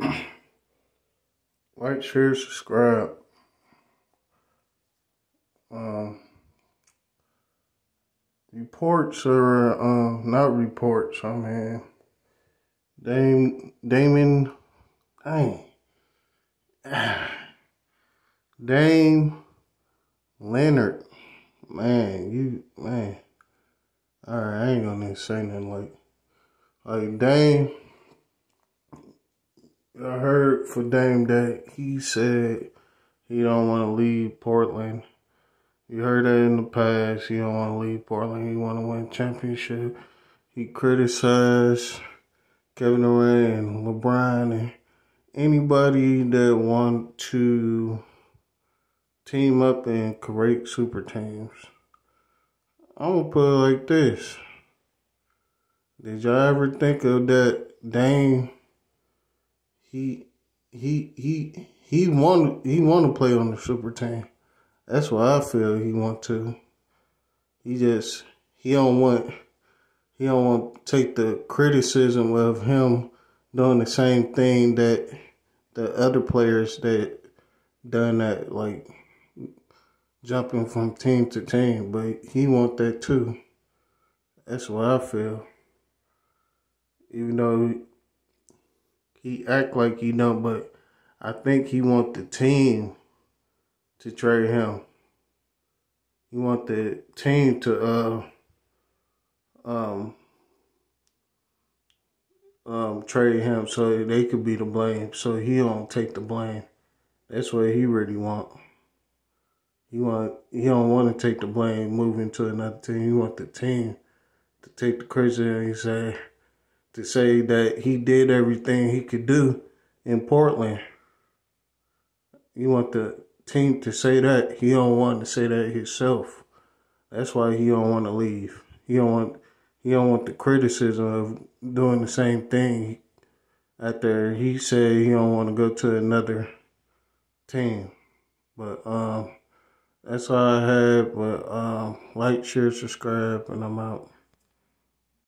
like, share, subscribe. Um, reports are um not reports. I mean, Dame Damon, dang, Dame Leonard, man, you man. All right, I ain't gonna say nothing like like Dame. I heard for Dame that he said he don't want to leave Portland. You heard that in the past. He don't want to leave Portland. He want to win championship. He criticized Kevin Durant and LeBron and anybody that want to team up and create super teams. I'm gonna put it like this. Did y'all ever think of that Dame? He he he he want he want to play on the super team. That's what I feel he want to. He just he don't want he don't want to take the criticism of him doing the same thing that the other players that done that like jumping from team to team, but he want that too. That's what I feel. Even though he act like he don't, but I think he want the team to trade him. He want the team to uh um um trade him so they could be the blame, so he don't take the blame. That's what he really want. He want he don't want to take the blame moving to another team. He want the team to take the credit and say to say that he did everything he could do in Portland. You want the team to say that. He don't want to say that himself. That's why he don't want to leave. He don't want he don't want the criticism of doing the same thing after he said he don't want to go to another team. But um that's all I had. But um, like, share, subscribe, and I'm out.